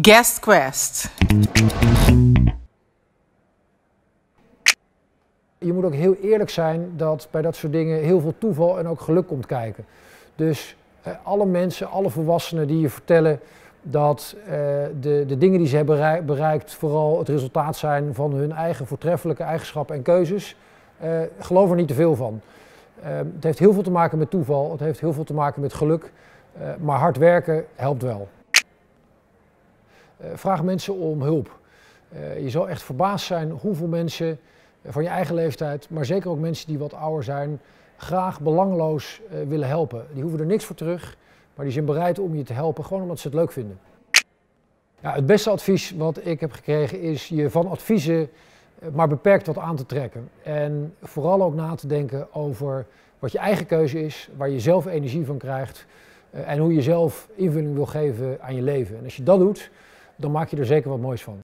Guest Quest. Je moet ook heel eerlijk zijn dat bij dat soort dingen heel veel toeval en ook geluk komt kijken. Dus eh, alle mensen, alle volwassenen die je vertellen dat eh, de, de dingen die ze hebben bereikt vooral het resultaat zijn van hun eigen voortreffelijke eigenschappen en keuzes, uh, geloof er niet te veel van. het heeft heel veel te maken met toeval, het heeft heel veel te maken met geluk, maar hard werken helpt wel. vraag mensen om hulp. je zal echt verbaasd zijn hoeveel mensen van je eigen leeftijd, maar zeker ook mensen die wat ouder zijn, graag belangloos willen helpen. Die hoeven er niks voor terug. Maar die zijn bereid om je te helpen, gewoon omdat ze het leuk vinden. Ja, het beste advies wat ik heb gekregen is je van adviezen eh, maar beperkt wat aan te trekken. En vooral ook na te denken over wat je eigen keuze is, waar je zelf energie van krijgt eh, en hoe je zelf invulling wil geven aan je leven. En als je dat doet, dan maak je er zeker wat moois van.